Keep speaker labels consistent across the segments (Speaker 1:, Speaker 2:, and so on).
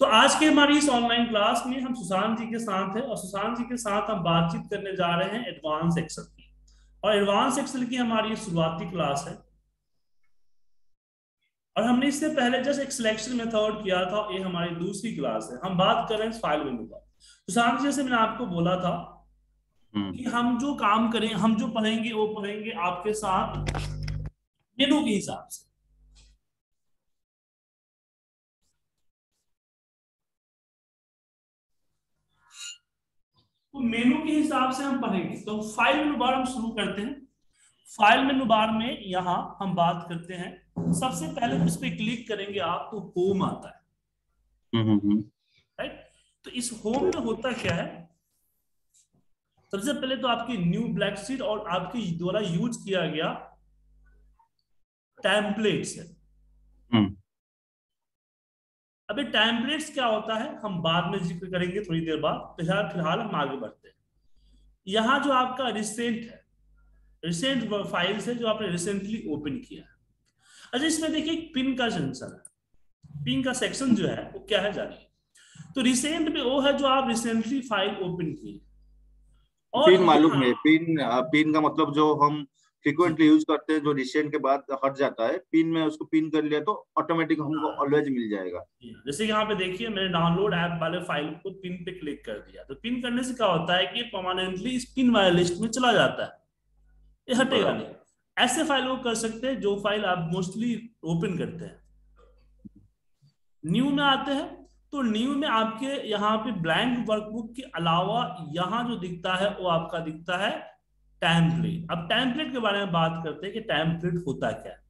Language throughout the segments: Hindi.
Speaker 1: तो आज के हमारी इस ऑनलाइन क्लास में हम सुशांत जी के साथ हैं और सुशांत जी के साथ हम बातचीत करने जा रहे हैं एडवांस एक्सेल की। और एडवांस एक्सेल की हमारी शुरुआती क्लास है। और हमने इससे पहले जस्ट एक सिलेक्शन मेथड किया था ये हमारी दूसरी क्लास है। हम बात कर रहे हैं फ़ाइल मेनू का सुशांत जी जैसे मैंने आपको बोला था कि हम जो काम करें हम जो पढ़ेंगे वो पढ़ेंगे आपके साथ मेनू के हिसाब से। तो मेनू के हिसाब से हम पढ़ेंगे। तो फ़ाइल मेनू बार हम शुरू करते हैं। फ़ाइल मेनू बार में यहाँ हम बात करते हैं। सबसे पहले इस पे क्लिक करेंगे आप तो होम आता है। राइट तो इस होम में होता क्या है? सबसे पहले तो आपकी न्यू ब्लैक शीट और आपके द्वारा यूज़ किया गया टेम्पलेट्स है। अभी टेम्पलेट्स क्या होता है हम बाद में ज़िक्र करेंगे थोड़ी देर बाद। फ़िलहाल फ़िलहाल हम आगे बढ़ते हैं। यहाँ जो आपका रिसेंट है रिसेंट फाइल्स है जो आपने रिसेंटली ओपन किया है। अच्छा इसमें देखिए पिन का सेंसर है। पिन का सेक्शन जो है वो क्या है जानिए। तो रिसेंट में वो है जो आप रिसेंटली फ़ाइल ओपन किए।
Speaker 2: और पिन मालूम है। पिन पिन का मतलब जो हम फ्रीक्वेंटली यूज़ करते हैं जो रिसेंट के बाद हट जाता है पिन में उसको पिन कर लिया तो ऑटोमेटिक हमको ऑलवेज हाँ। मिल जाएगा।
Speaker 1: जैसे यहाँ पे देखिए मैंने डाउनलोड ऐप वाले फ़ाइल को पिन पे क्लिक कर दिया। तो पिन करने से क्या होता है कि परमानेंटली इस पिन वाले लिस्ट में चला जाता है। ये हटेगा नहीं। ऐसे फ़ाइल को कर सकते हैं जो फ़ाइल आप मोस्टली ओपन करते हैं। न्यू में आते हैं तो न्यू में आपके यहाँ पे ब्लैंक वर्कबुक के अलावा यहाँ जो दिखता है वो आपका दिखता है टैम्पलेट अब टैम्पलेट के बारे में बात करते हैं कि टैम्पलेट होता क्या है।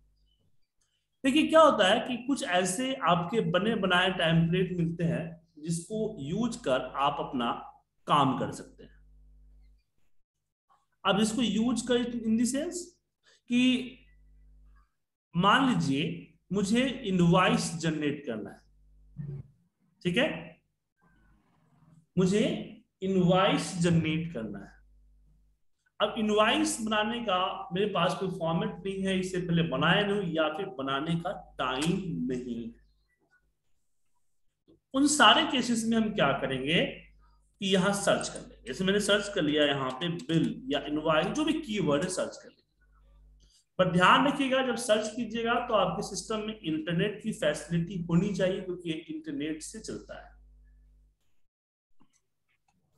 Speaker 1: देखिए, क्या होता है कि कुछ ऐसे आपके बने बनाए टैम्पलेट मिलते हैं जिसको यूज़ कर आप अपना काम कर सकते हैं। अब इसको यूज़ कर इन देंस कि मान लीजिए मुझे इनवाइस जनरेट करना है। ठीक है? मुझे इनवाइस जनरेट करना है। अब इनवाइस बनाने का मेरे पास कोई फॉर्मेट नहीं है इससे पहले बनाया नहीं या फिर बनाने का टाइम नहीं उन सारे केसेस में हम क्या करेंगे कि यहाँ सर्च कर लेंगे। जैसे मैंने सर्च कर लिया यहाँ पे बिल या इनवाइस जो भी कीवर्ड है सर्च कर लेंगे। पर ध्यान रखिएगा, जब सर्च कीजिएगा तो आपके सिस्टम में इंटरनेट की फैसिलिटी होनी चाहिए, क्योंकि इंटरनेट से चलता है।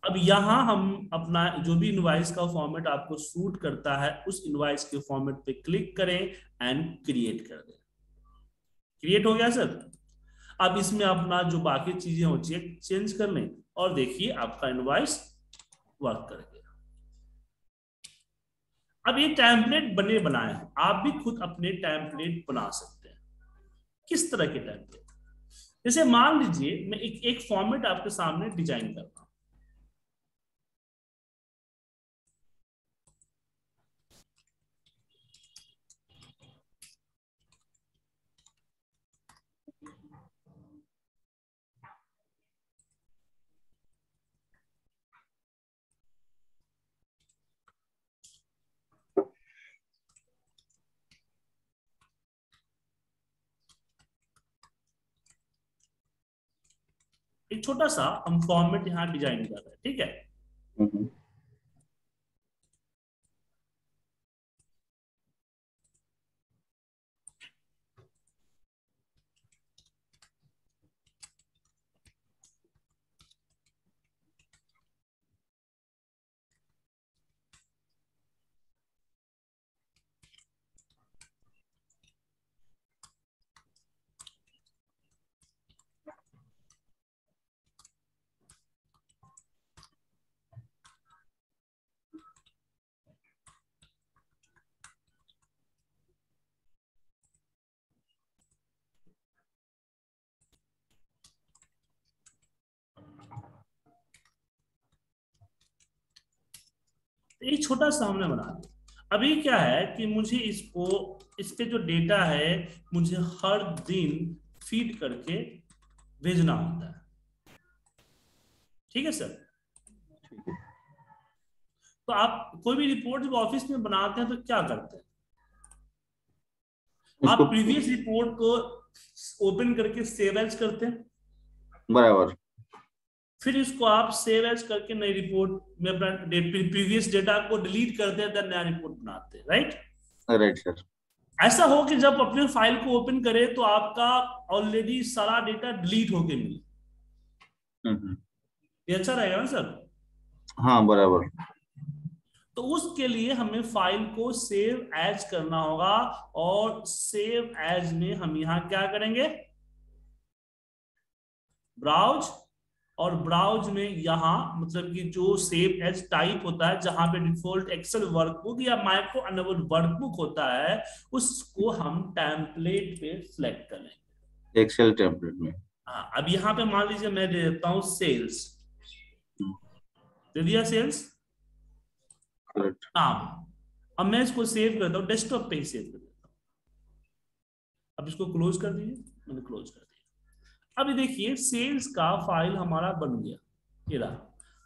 Speaker 1: अब यहाँ हम अपना जो भी इनवाइस का फॉर्मेट आपको सूट करता है, उस इनवाइस के फॉर्मेट पे क्लिक करें एंड क्रिएट कर दें। क्रिएट हो गया सर अब इसमें अपना जो बाकी चीज़ें होती है चेंज कर लें और देखिए आपका इनवाइस वर्क कर गया। अब ये टैंपलेट बने बनाए। आप भी खुद अपने टैंपलेट बना सकते हैं। किस तरह के टैंपलेट जैसे मान लीजिए, मैं एक एक फॉर्मेट आपके सामने डिज़ाइन कर रहा हूँ एक छोटा सा हम फॉर्मेट यहाँ डिज़ाइन कर रहे हैं ठीक है? एक छोटा सा हमने बना। दिया अभी क्या है कि मुझे इसको इस पे जो डेटा है मुझे हर दिन फ़ीड करके भेजना होता है। ठीक है सर तो आप कोई भी रिपोर्ट जब ऑफ़िस में बनाते हैं तो क्या करते हैं? आप प्रीवियस रिपोर्ट को ओपन करके सेव एज करते हैं?
Speaker 2: बराबर।
Speaker 1: फिर इसको आप सेव एज करके नई रिपोर्ट में अपना प्रीवियस डेटा को डिलीट करते हैं नया रिपोर्ट बनाते हैं राइट
Speaker 2: राइट सर
Speaker 1: ऐसा हो कि जब अपने फ़ाइल को ओपन करें तो आपका ऑलरेडी सारा डेटा डिलीट होके मिले। ये अच्छा रहेगा ना सर
Speaker 2: हाँ बराबर।
Speaker 1: तो उसके लिए हमें फ़ाइल को सेव एज करना होगा और सेव एज में हम यहाँ क्या करेंगे? ब्राउज और ब्राउज में यहाँ मतलब कि जो सेव एज टाइप होता है जहाँ पे डिफ़ॉल्ट एक्सेल वर्कबुक या माइक्रो अनेबल वर्कबुक होता है उसको हम टेम्पलेट पे सिलेक्ट करेंगे
Speaker 2: एक्सेल टेम्पलेट में।
Speaker 1: हाँ अब यहाँ पे मान लीजिए मैं दे देता हूँ सेल्स। दे दिया सेल्स? नाम अब मैं इसको सेव करता हूँ डेस्कटॉप पे ही सेव कर देता हूँ। अब इसको क्लोज कर दीजिए मैंने क्लोज कर दिया। अब ये देखिए सेल्स का फ़ाइल हमारा बन गया ये रहा।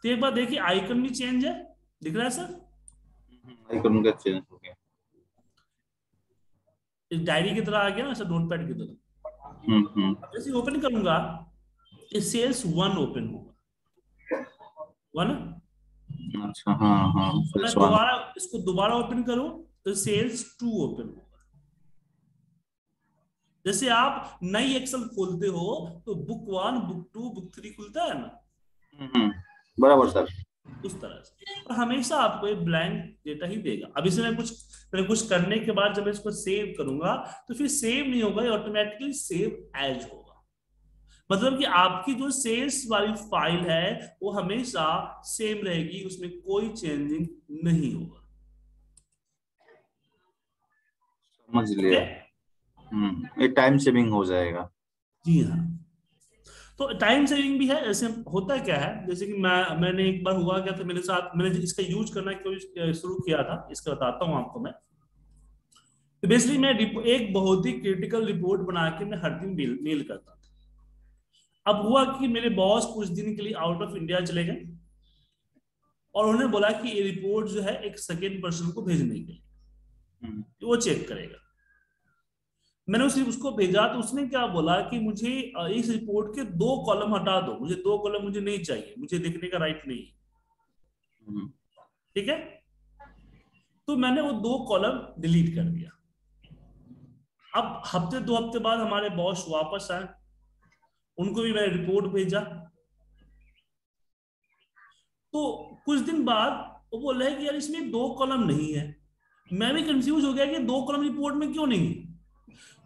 Speaker 1: तो एक बार देखिए आइकन भी चेंज है दिख रहा है सर
Speaker 2: आइकन का चेंज हो गया।
Speaker 1: इस डायरी की तरह आ गया ना सर नोटपैड की तरह?
Speaker 2: हम्म हम्म।
Speaker 1: जैसे ओपन करूँगा सेल्स वन ओपन होगा। वन
Speaker 2: अच्छा हाँ हाँ
Speaker 1: दोबारा इसको दोबारा ओपन करो तो सेल्स टू ओपन होगा। जैसे आप नई एक्सेल खोलते हो तो book one book two book three खुलता है ना?
Speaker 2: हम्म, बराबर सर।
Speaker 1: उस तरह से। और हमेशा आपको एक ब्लैंक डेटा ही देगा। अब इसमें कुछ मैंने कुछ करने के बाद जब मैं इसको सेव करूँगा तो फिर सेव नहीं होगा ये ऑटोमेटिकली सेव एज होगा। मतलब कि आपकी जो सेल्स वाली फ़ाइल है वो हमेशा सेम रहेगी उसमें कोई चेंजिंग नहीं होगा।
Speaker 2: समझ लिया। ये टाइम सेविंग हो जाएगा।
Speaker 1: जी हाँ। तो टाइम सेविंग भी है ऐसे होता क्या है? जैसे कि मैं मैंने एक बार हुआ क्या था मेरे साथ मैंने इसका यूज़ करना क्यों शुरू किया था इसका बताता हूँ आपको मैं। तो बेसिकली मैं एक बहुत ही क्रिटिकल रिपोर्ट बना के मैं हर दिन मेल मेल करता था। अब हुआ कि मेरे बॉस कुछ दिन के लिए आउट ऑफ़ इंडिया चले गए और उन्होंने बोला कि ये रिपोर्ट जो है एक सेकेंड पर्सन को भेजने के लिए।
Speaker 2: हम्म,
Speaker 1: वो चेक करेगा। मैंने उसे उसको भेजा तो उसने क्या बोला कि मुझे इस रिपोर्ट के दो कॉलम हटा दो। मुझे दो कॉलम मुझे नहीं चाहिए मुझे देखने का राइट नहीं है।
Speaker 2: हम्म,
Speaker 1: ठीक है? तो मैंने वो दो कॉलम डिलीट कर दिया। अब हफ़्ते दो हफ़्ते बाद हमारे बॉस वापस आए। उनको भी मैंने रिपोर्ट भेजा। तो कुछ दिन बाद वो बोल रहे कि यार इसमें दो कॉलम नहीं है। मैं भी कंफ्यूज हो गया कि दो कॉलम रिपोर्ट में क्यों नहीं है?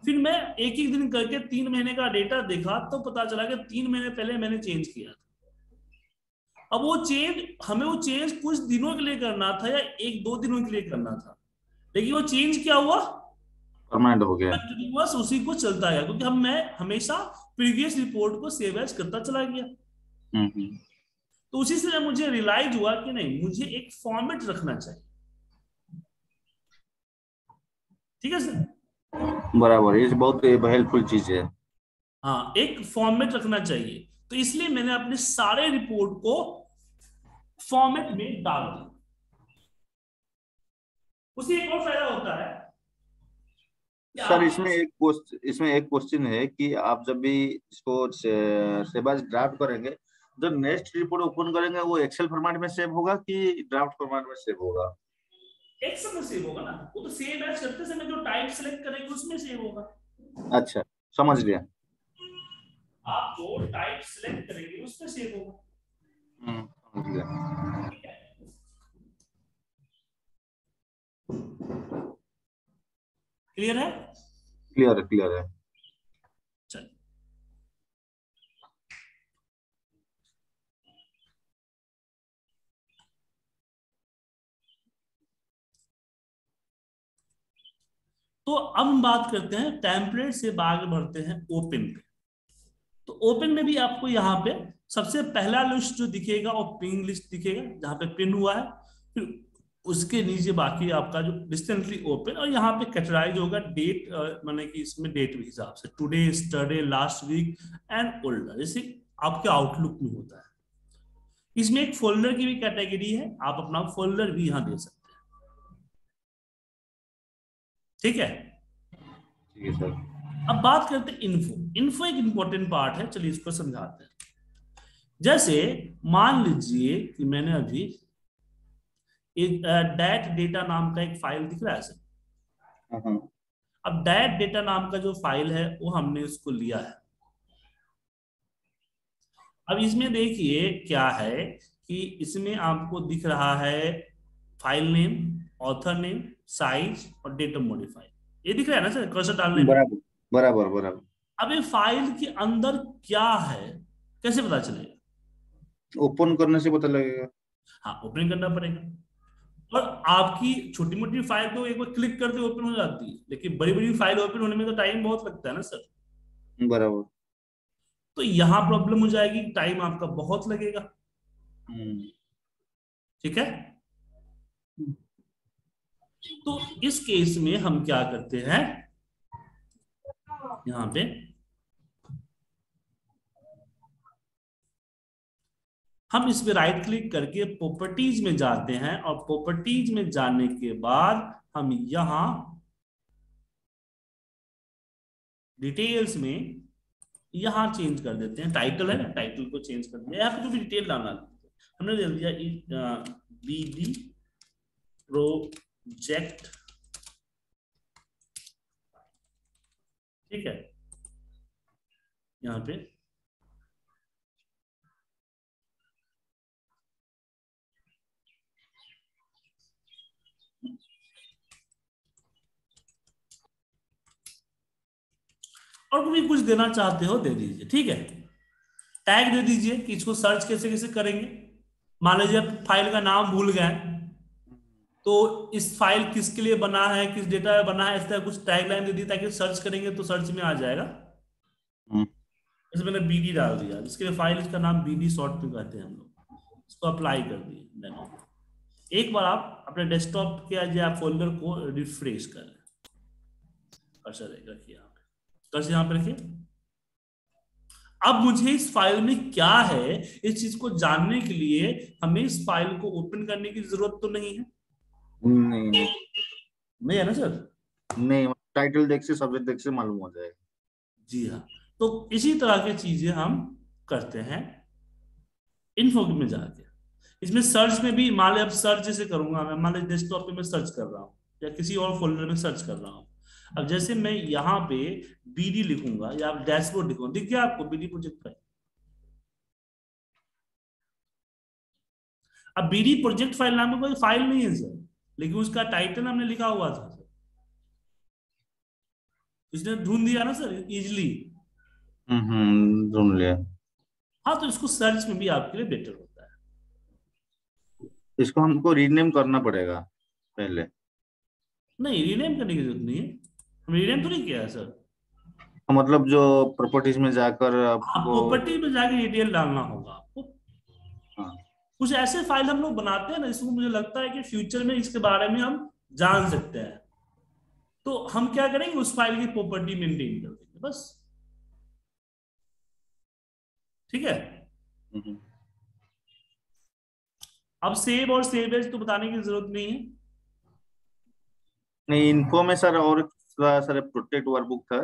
Speaker 1: फिर मैं एक एक दिन करके तीन महीने का डेटा देखा तो पता चला कि तीन महीने पहले मैंने चेंज किया था। अब वो चेंज हमें वो चेंज कुछ दिनों के लिए करना था या एक दो दिनों के लिए करना था? लेकिन वो चेंज क्या हुआ?
Speaker 2: परमानेंट हो गया।
Speaker 1: कंटिन्यूअस उसी को चलता गया क्योंकि हम मैं हमेशा प्रीवियस रिपोर्ट को सेव एज करता चला गया।
Speaker 2: हम्म, हम्म,
Speaker 1: तो उसी से मुझे रियलाइज़ हुआ कि नहीं मुझे एक फॉर्मेट रखना चाहिए। ठीक है सर?
Speaker 2: बराबर ये बहुत हेल्पफुल चीज़ है।
Speaker 1: हाँ एक फॉर्मेट रखना चाहिए। तो इसलिए मैंने अपने सारे रिपोर्ट को फॉर्मेट में डाल दिया। उसे एक और फ़ायदा होता है
Speaker 2: सर इसमें एक क्वेश्चन इसमें एक क्वेश्चन है कि आप जब भी इसको से- सेवाज ड्राफ्ट करेंगे जो नेक्स्ट रिपोर्ट ओपन करेंगे वो एक्सेल फॉर्मेट में सेव होगा कि ड्राफ्ट फॉर्मेट में सेव होगा?
Speaker 1: एक्सेल में सेव होगा ना? वो तो सेव एज करते समय जो टाइप सेलेक्ट करेंगे उसमें सेव होगा।
Speaker 2: अच्छा समझ लिया
Speaker 1: आप जो टाइप सेलेक्ट करेंगे उसमें सेव होगा।
Speaker 2: हम्म, समझ लिया
Speaker 1: क्लियर है?
Speaker 2: क्लियर है? क्लियर है
Speaker 1: चल तो अब हम बात करते हैं टेम्पलेट से बाग बढ़ते हैं ओपन पे। तो ओपन में भी आपको यहाँ पे सबसे पहला लिस्ट जो दिखेगा, वो पिन लिस्ट दिखेगा, जहाँ पे पिन हुआ है। फिर उसके नीचे बाकी आपका जो रिसेंटली ओपन और यहाँ पे कैटेगराइज होगा डेट माने कि इसमें डेट के हिसाब से। Today yesterday last week and older जैसे आपके आउटलुक में होता है। इसमें एक फोल्डर की भी कैटेगरी है, आप अपना फोल्डर भी यहाँ दे सकते ठीक है?
Speaker 2: ठीक है सर
Speaker 1: अब बात करते हैं इन्फो इन्फो एक इंपॉर्टेंट पार्ट है चलिए इसको समझाते हैं। जैसे मान लीजिए कि मैंने अभी एक डैट डेटा नाम का एक फ़ाइल दिख रहा है सर
Speaker 2: हाँ, हाँ।
Speaker 1: अब डैट डेटा नाम का जो फ़ाइल है वो हमने उसको लिया है। अब इसमें देखिए क्या है कि इसमें आपको दिख रहा है file name author name size और डेट ऑफ़ मॉडिफाई ये दिख रहा है ना सर? कर्सर डालने
Speaker 2: बराबर बराबर बराबर।
Speaker 1: अब ये फ़ाइल के अंदर क्या है? कैसे पता चलेगा?
Speaker 2: ओपन करने से पता लगेगा।
Speaker 1: हाँ ओपन करना पड़ेगा। और आपकी छोटी मोटी फ़ाइल तो एक बार क्लिक करते ओपन हो जाती है। लेकिन बड़ी बड़ी फ़ाइल ओपन होने में तो टाइम बहुत लगता है ना सर?
Speaker 2: बराबर।
Speaker 1: तो यहाँ प्रॉब्लम हो जाएगी टाइम आपका बहुत लगेगा।
Speaker 2: हम्म।
Speaker 1: ठीक है? तो इस केस में हम क्या करते हैं? यहाँ पे हम इस पे राइट क्लिक करके प्रॉपर्टीज़ में जाते हैं और प्रॉपर्टीज़ में जाने के बाद हम यहाँ डिटेल्स में यहाँ चेंज कर देते हैं। टाइटल है टाइटल को चेंज कर दिया। यहाँ पे जो भी डिटेल डालना। हमने दे दिया बी डी प्रोजेक्ट ठीक है। यहाँ पे। और भी कुछ देना चाहते हो, दे दीजिए। ठीक है। टैग दे दीजिए कि इसको सर्च कैसे कैसे करेंगे। मान लीजिए फ़ाइल का नाम भूल गए तो इस फ़ाइल किसके लिए बना है किस डेटा में बना है इस तरह कुछ टैग लाइन दे दी ताकि सर्च करेंगे तो सर्च में आ जाएगा।
Speaker 2: हम्म।
Speaker 1: जैसे मैंने बीडी डाल दिया जिसके लिए फ़ाइल इसका नाम बीडी शॉर्ट में कहते हैं हम लोग। इसको अप्लाई कर दिए एक बार आप अपने डेस्कटॉप के या फोल्डर को रिफ्रेश कर लें। अच्छा रखिए कर्स यहाँ पर रखिए। अब मुझे इस फ़ाइल में क्या है इस चीज़ को जानने के लिए हमें इस फ़ाइल को ओपन करने की ज़रूरत तो नहीं है।
Speaker 2: नहीं। नहीं
Speaker 1: नहीं है ना सर?
Speaker 2: नहीं टाइटल देख से सब्जेक्ट देख से मालूम हो जाएगा।
Speaker 1: जी हाँ। तो इसी तरह की चीज़ें हम करते हैं। इन्फो में जाके। इसमें सर्च में भी मान लीजिए अब सर्च जैसे करूँगा मैं मान डेस्कटॉप पे मैं सर्च कर रहा हूँ या किसी और फोल्डर में सर्च कर रहा हूँ। अब जैसे मैं यहाँ पे बीडी लिखूँगा या डैशबोर्ड लिखूँगा दिख गया आपको बीडी प्रोजेक्ट फ़ाइल अब बीडी प्रोजेक्ट फ़ाइल नाम में कोई फ़ाइल नहीं है सर लेकिन उसका टाइटल हमने लिखा हुआ था सर इसने ढूंढ दिया ना सर इजिली
Speaker 2: हम्म, ढूंढ लिया।
Speaker 1: हाँ तो इसको सर्च में भी आपके लिए बेटर होता है।
Speaker 2: इसको हमको रीनेम करना पड़ेगा पहले।
Speaker 1: नहीं रीनेम करने की ज़रूरत नहीं है। हम रीनेम तो नहीं किया सर
Speaker 2: मतलब जो प्रॉपर्टीज़ में जाकर आपको
Speaker 1: प्रॉपर्टी में जाकर डिटेल डालना होगा। हाँ। कुछ ऐसे फ़ाइल हम लोग बनाते हैं ना इसको मुझे लगता है कि फ्यूचर में इसके बारे में हम जान सकते हैं। तो हम क्या करेंगे? उस फ़ाइल की प्रॉपर्टी मेंटेन कर देंगे बस। ठीक है? हम्म। अब सेव और सेव एज तो बताने की ज़रूरत नहीं है।
Speaker 2: नहीं इन्फो में सर और सर प्रोटेक्ट वर्कबुक था।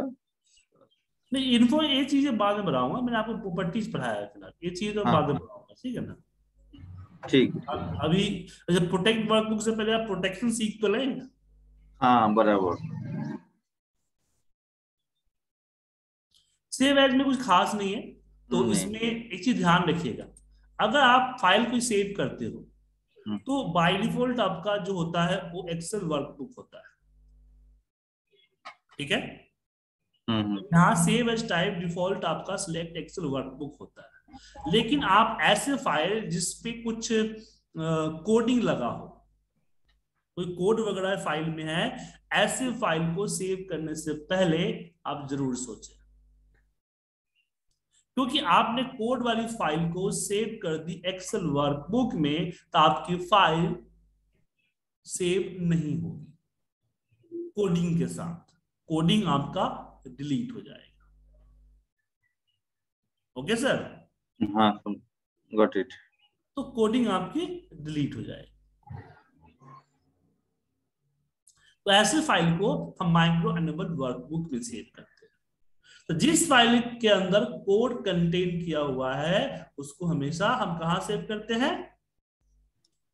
Speaker 1: नहीं इन्फो ये चीज़ें बाद में बढ़ाऊँगा मैंने आपको प्रॉपर्टीज़ पढ़ाया है फ़िलहाल। ये चीज़ हाँ। बाद में बढ़ाऊँगा ठीक है ना?
Speaker 2: ठीक।
Speaker 1: अभी अच्छा प्रोटेक्ट वर्कबुक से पहले आप प्रोटेक्शन सीख तो लें
Speaker 2: हाँ बराबर।
Speaker 1: सेव एज में कुछ खास नहीं है तो नहीं। इसमें एक चीज़ ध्यान रखिएगा। अगर आप फ़ाइल को सेव करते हो हम्म। तो बाय डिफ़ॉल्ट आपका जो होता है वो एक्सेल वर्कबुक होता है। ठीक है? हम्म। यहाँ सेव एज टाइप डिफ़ॉल्ट आपका सिलेक्ट एक्सेल वर्कबुक होता है। लेकिन आप ऐसे फ़ाइल जिसपे कुछ कोडिंग लगा हो, कोई कोड वगैरह फ़ाइल में है, ऐसे फ़ाइल को सेव करने से पहले आप ज़रूर सोचें। क्योंकि आपने कोड वाली फ़ाइल को सेव कर दी एक्सेल वर्कबुक में तो आपकी फ़ाइल सेव नहीं होगी। कोडिंग के साथ। कोडिंग आपका डिलीट हो जाएगा। ओके सर
Speaker 2: हाँ गॉट इट
Speaker 1: तो कोडिंग आपकी डिलीट हो जाएगी। तो ऐसे फ़ाइल को हम माइक्रो एनेबल वर्कबुक में सेव करते हैं। तो जिस फ़ाइल के अंदर कोड कंटेन किया हुआ है उसको हमेशा हम कहा सेव करते हैं?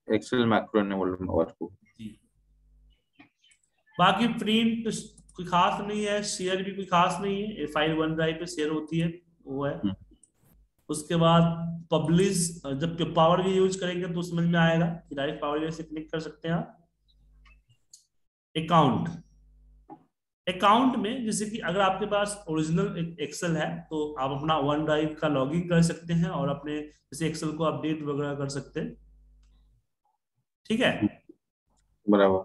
Speaker 2: एक्सेल मैक्रो को
Speaker 1: बाकी प्रिंट कोई खास नहीं है शेयर भी कोई खास नहीं है फ़ाइल वन ड्राइव पे शेयर होती है वो है। हम्म। उसके बाद पब्लिश जब पावर भी यूज़ करेंगे तो समझ में आएगा कि डायरेक्ट पावर से क्लिक कर सकते हैं आप। अकाउंट अकाउंट में जैसे कि अगर आपके पास ओरिजिनल एक्सेल है तो आप अपना वन ड्राइव का लॉगिन कर सकते हैं और अपने जैसे एक्सेल को अपडेट वगैरह कर सकते हैं। ठीक है?
Speaker 2: बराबर।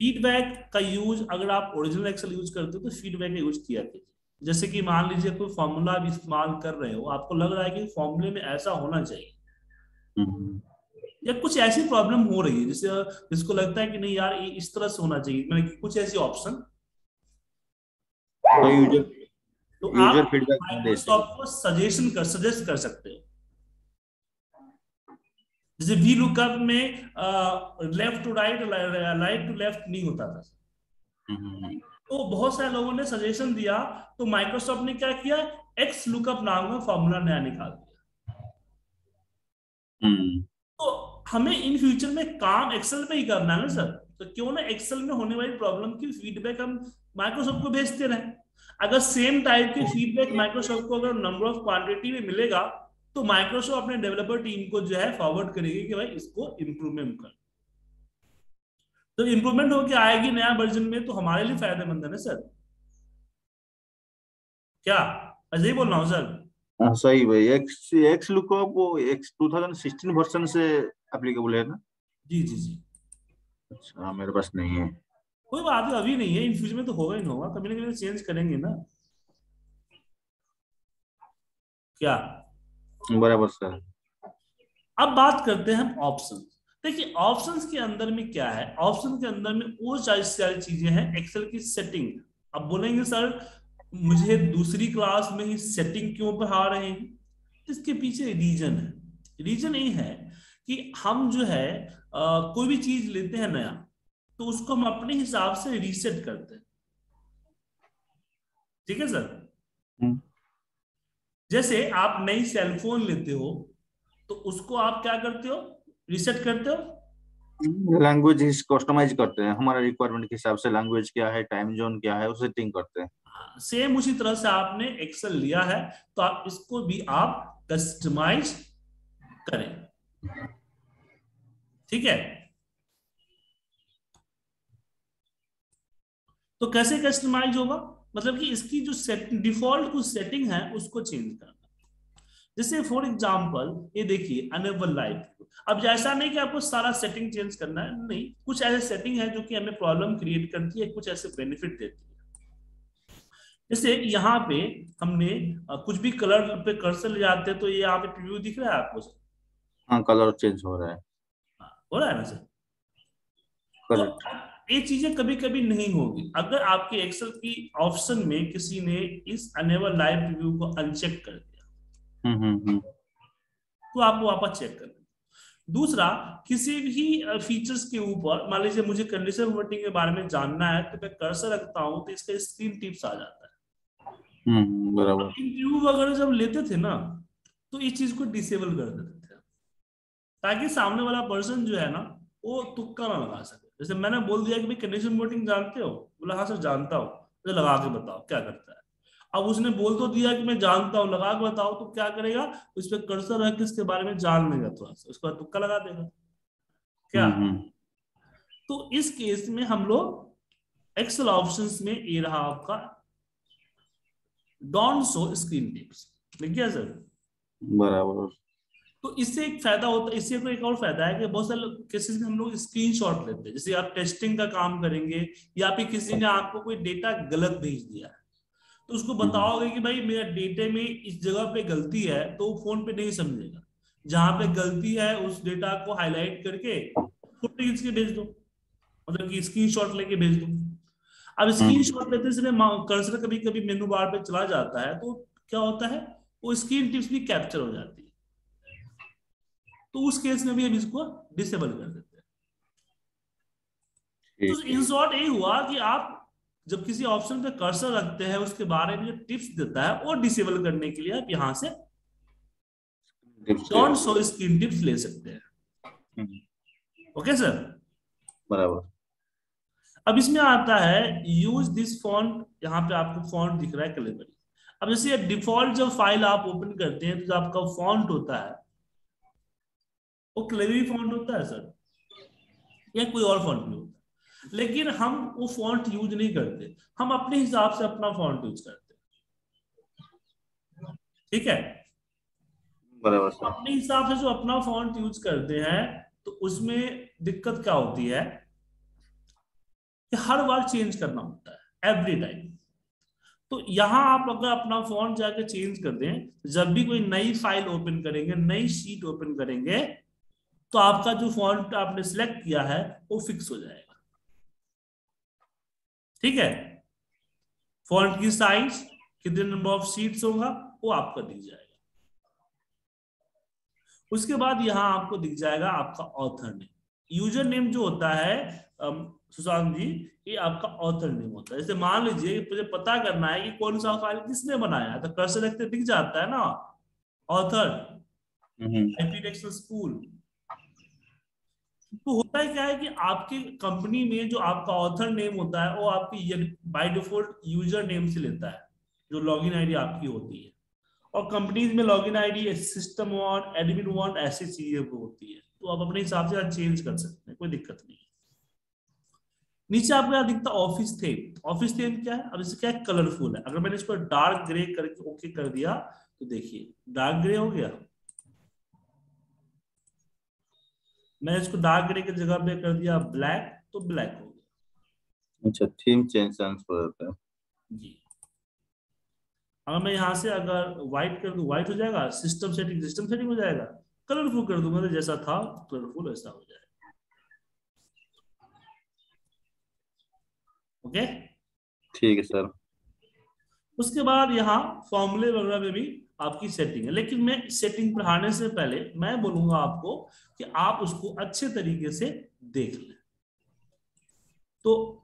Speaker 1: फीडबैक का यूज़ अगर आप ओरिजिनल एक्सेल यूज़ करते हो तो फीडबैक का यूज़ किया कीजिए। जैसे कि मान लीजिए कोई फॉर्मूला आप इस्तेमाल कर रहे हो आपको लग रहा है कि फॉर्मूले में ऐसा होना चाहिए।
Speaker 2: हम्म।
Speaker 1: या कुछ ऐसी प्रॉब्लम हो रही है जैसे जिसको लगता है कि नहीं यार ये इस तरह से होना चाहिए मैंने कुछ ऐसी ऑप्शन
Speaker 2: तो यूज़र
Speaker 1: तो यूज़र फीडबैक को सजेशन कर सजेस्ट कर सकते हो। जैसे वी लुकअप में left to right right to left नहीं होता था।
Speaker 2: हम्म।
Speaker 1: तो बहुत सारे लोगों ने सजेशन दिया तो माइक्रोसॉफ्ट ने क्या किया? एक्स लुकअप नाम का फॉर्मूला नया निकाल दिया।
Speaker 2: हम्म।
Speaker 1: तो हमें इन फ्यूचर में काम एक्सेल पे ही करना है ना सर? तो क्यों ना एक्सेल में होने वाली प्रॉब्लम की फीडबैक हम माइक्रोसॉफ्ट को भेजते रहे। अगर सेम टाइप के फीडबैक माइक्रोसॉफ्ट को अगर नंबर ऑफ़ क्वांटिटी में मिलेगा तो माइक्रोसॉफ्ट अपने डेवलपर टीम को जो है फॉरवर्ड करेगी कि भाई इसको इंप्रूवमेंट कर। तो इंप्रूवमेंट होकर आएगी नया वर्जन में तो हमारे लिए फ़ायदेमंद है ना सर क्या? अजय बोल रहा हूँ सर
Speaker 2: हाँ सही भाई। एक्स एक्स लुकअप वो एक्स 2016 वर्जन से एप्लीकेबल है ना?
Speaker 1: जी जी जी।
Speaker 2: अच्छा मेरे पास नहीं है।
Speaker 1: कोई बात नहीं अभी नहीं है। इन फ्यूचर में तो होगा ही होगा। कभी ना कभी चेंज करेंगे ना। क्या?
Speaker 2: बराबर सर
Speaker 1: अब बात करते हैं हम ऑप्शन देखिए ऑप्शंस के अंदर में क्या है? ऑप्शन के अंदर में वो सारी चीज़ें हैं। एक्सेल की सेटिंग अब बोलेंगे सर मुझे दूसरी क्लास में ही सेटिंग क्यों पढ़ा रहे हैं? इसके पीछे रीजन है। रीजन ये है कि हम जो है आ, कोई भी चीज़ लेते हैं नया तो उसको हम अपने हिसाब से रीसेट करते हैं। ठीक है सर?
Speaker 2: हम्म।
Speaker 1: जैसे आप नई सेलफोन लेते हो तो उसको आप क्या करते हो? रिसेट करते हो?
Speaker 2: लैंग्वेज कस्टमाइज करते हैं। हमारा रिक्वायरमेंट के हिसाब से लैंग्वेज क्या है टाइम जोन क्या है उसे सेटिंग करते हैं।
Speaker 1: सेम हाँ, उसी तरह से आपने एक्सेल लिया है तो आप इसको भी आप कस्टमाइज करें। ठीक है? तो कैसे कस्टमाइज होगा? मतलब कि इसकी जो सेट डिफ़ॉल्ट कुछ सेटिंग है उसको चेंज करना। जैसे फॉर एग्ज़ाम्पल ये देखिए अनेबल लाइफ अब जैसा नहीं कि आपको सारा सेटिंग चेंज करना है नहीं. कुछ ऐसे सेटिंग है जो कि हमें प्रॉब्लम क्रिएट करती है कुछ ऐसे बेनिफिट देती है. जैसे यहाँ पे हमने कुछ भी कलर पे कर्सर ले जाते हैं तो ये यहाँ पे प्रीव्यू दिख रहा है आपको सर?
Speaker 2: हाँ कलर चेंज हो रहा है.
Speaker 1: हाँ, हो रहा है ना सर? तो ये चीज़ें कभी कभी नहीं होगी. अगर आपके एक्सेल की ऑप्शन में किसी ने इस अनेबल लाइव प्रीव्यू को अनचेक कर दिया। तो आप वापस चेक कर दूसरा किसी भी फीचर्स के ऊपर मान लीजिए मुझे कंडीशन वोटिंग के बारे में जानना है तो मैं कर्सर रखता हूँ तो इसका स्क्रीन टिप्स आ जाता है।
Speaker 2: हम्म, बराबर।
Speaker 1: इंटरव्यू वगैरह जब लेते थे ना तो इस चीज़ को डिसेबल कर देते थे। ताकि सामने वाला पर्सन जो है ना वो तुक्का ना लगा सके। जैसे मैंने बोल दिया कि भाई कंडीशन वोटिंग जानते हो? बोला हाँ सर जानता हूँ। तो लगा के बताओ क्या करता है। अब उसने बोल तो दिया कि मैं जानता हूँ लगा के बताओ तो क्या करेगा? उस पर कर्सर रख के इसके बारे में जान लेगा थोड़ा सा। उसके बाद तुक्का लगा देगा। क्या? हम्म, हम्म। तो इस केस में हम लोग एक्सल ऑप्शन में ये रहा आपका डॉन सो स्क्रीन टिप्स देखिए सर?
Speaker 2: बराबर।
Speaker 1: तो इससे एक फ़ायदा होता है इससे एक और फ़ायदा है कि बहुत सारे केसेस में हम लोग स्क्रीनशॉट लेते हैं। जैसे आप टेस्टिंग का काम करेंगे या फिर किसी ने आपको कोई डेटा गलत भेज दिया है। तो उसको बताओगे कि भाई मेरा डेटे में इस जगह पे गलती है तो वो फ़ोन पे नहीं समझेगा। जहाँ पे गलती है उस डेटा को हाईलाइट करके फ़ोटो खींच के भेज दो। मतलब कि स्क्रीन शॉट लेके भेज दो। अब स्क्रीन शॉट लेते समय कर्सर कभी कभी मेनू बार पे चला जाता है तो क्या होता है? वो स्क्रीन टिप्स भी कैप्चर हो जाती है। तो उस केस में भी हम इसको डिसेबल कर देते हैं। तो इन शॉर्ट ये हुआ कि आप जब किसी ऑप्शन पे कर्सर रखते हैं उसके बारे में जो टिप्स देता है वो डिसेबल करने के लिए आप यहाँ से डोंट शो स्क्रीन टिप्स ले सकते हैं। ओके सर
Speaker 2: बराबर।
Speaker 1: अब इसमें आता है यूज़ दिस फॉन्ट यहाँ पे आपको फॉन्ट दिख रहा है कलेबरी अब जैसे ये डिफ़ॉल्ट जब फ़ाइल आप ओपन करते हैं तो जो आपका फॉन्ट होता है वो क्लेवरी फॉन्ट होता है सर या कोई और फॉन्ट भी है? लेकिन हम वो फॉन्ट यूज़ नहीं करते। हम अपने हिसाब से अपना फॉन्ट यूज़ करते ठीक है?
Speaker 2: बराबर
Speaker 1: अपने हिसाब से जो अपना फॉन्ट यूज़ करते हैं तो उसमें दिक्कत क्या होती है? कि हर बार चेंज करना होता है एवरी टाइम तो यहाँ आप अगर अपना फॉन्ट जाके चेंज कर दें जब भी कोई नई फ़ाइल ओपन करेंगे नई शीट ओपन करेंगे तो आपका जो फॉन्ट आपने सिलेक्ट किया है वो फिक्स हो जाएगा। ठीक है? फॉन्ट की साइज़ कितने नंबर ऑफ़ शीट्स होगा वो आपका दिख जाएगा। उसके बाद यहाँ आपको दिख जाएगा आपका ऑथर नेम यूज़र नेम जो होता है सुशांत जी ये आपका ऑथर नेम होता है। जैसे मान लीजिए मुझे पता करना है कि कौन सा फ़ाइल किसने बनाया तो कर्सर रखते दिख जाता है ना। ऑथर आईपी स्कूल तो होता है क्या है कि आपकी कंपनी में जो आपका ऑथर नेम होता है, वो आपकी बाय डिफ़ॉल्ट यूज़र नेम से लेता है, जो लॉगिन आईडी आपकी होती है। और कंपनीज़ में login ID system one admin one ऐसी चीज़ें होती है। तो आप अपने हिसाब से चेंज कर सकते हैं, कोई दिक्कत नहीं है। नीचे आपको यहाँ दिखता ऑफ़िस थेम ऑफ़िस थेम क्या है? अब इसे क्या कलरफुल है? अगर मैंने इसको डार्क ग्रे करके ओके कर दिया तो देखिए डार्क ग्रे हो गया। मैं इसको डार्क ग्रे की जगह पे कर दिया ब्लैक तो ब्लैक हो गया।
Speaker 2: अच्छा थीम चेंज हो जाता है।
Speaker 1: जी। अगर मैं यहाँ से अगर व्हाइट कर दू व्हाइट हो जाएगा सिस्टम सेटिंग सिस्टम सेटिंग हो जाएगा। कलरफुल कर दूँगा तो जैसा था कलरफुल ऐसा हो जाएगा। ओके
Speaker 2: ठीक है सर
Speaker 1: उसके बाद यहाँ फॉर्मूले वगैरह में भी आपकी सेटिंग है। लेकिन मैं सेटिंग पढ़ाने से पहले मैं बोलूँगा आपको कि आप उसको अच्छे तरीके से देख लें। तो